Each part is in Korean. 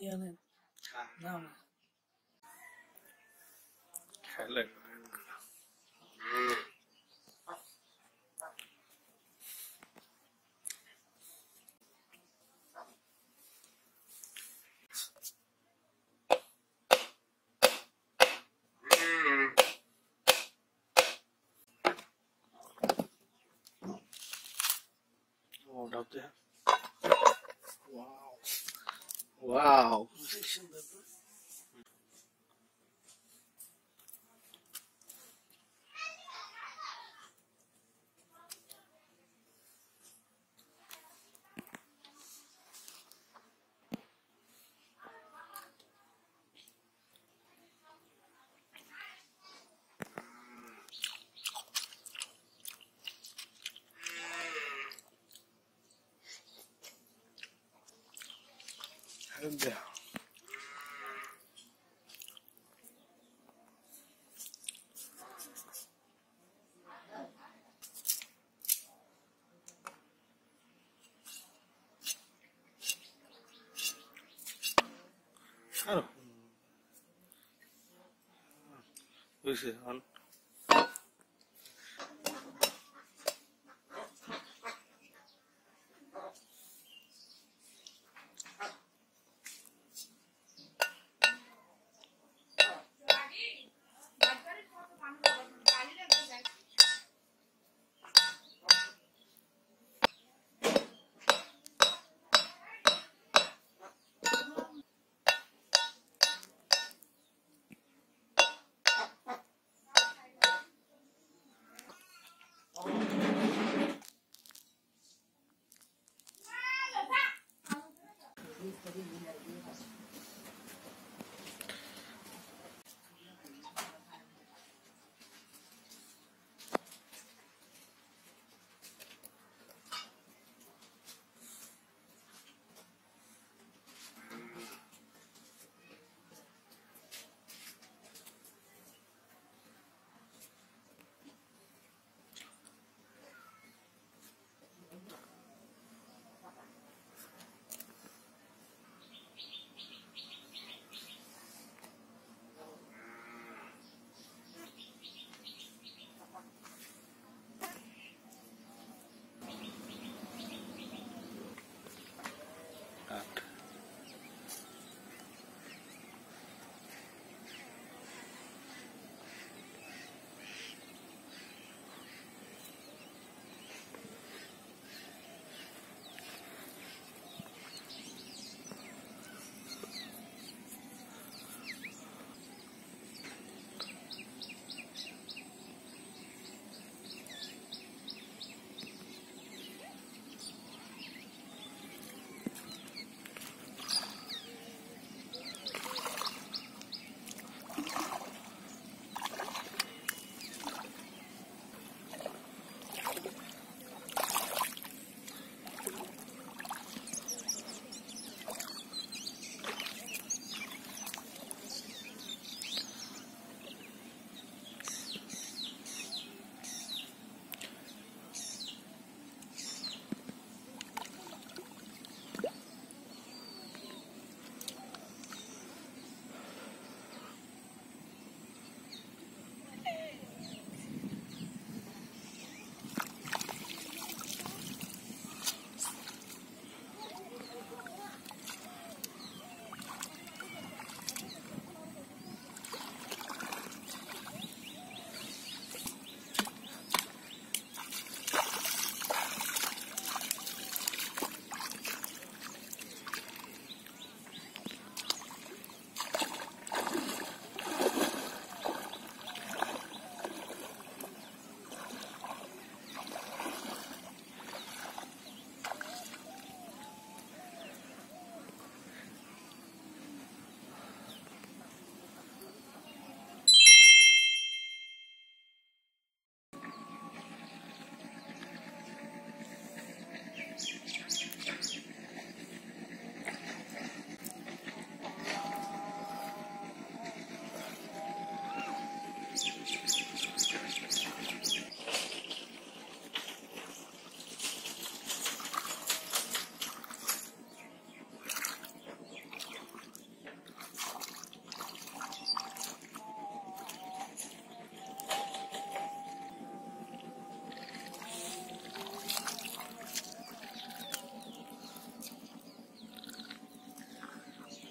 Yelling. Ah. No. Helen. Up there. Wow. Wow. down. I don't. On.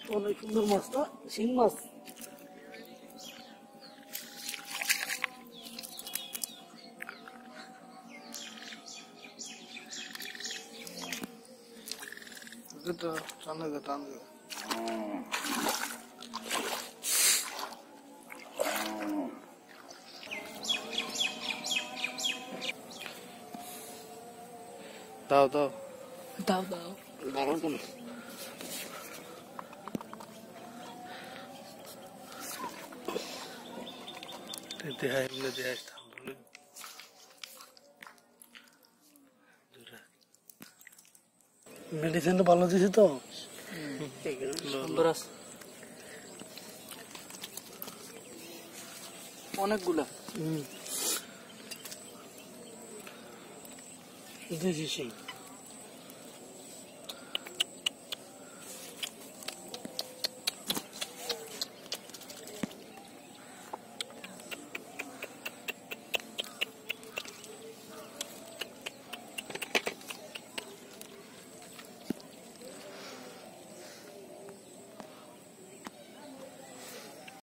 Onu kıldırmazsa sinmez. 그다 자네가 단지. 다우 다우 다우 다우 나랑 좀 medicine এগুলো বলে ভালো দিছে তো অনেকগুলা হুম সেই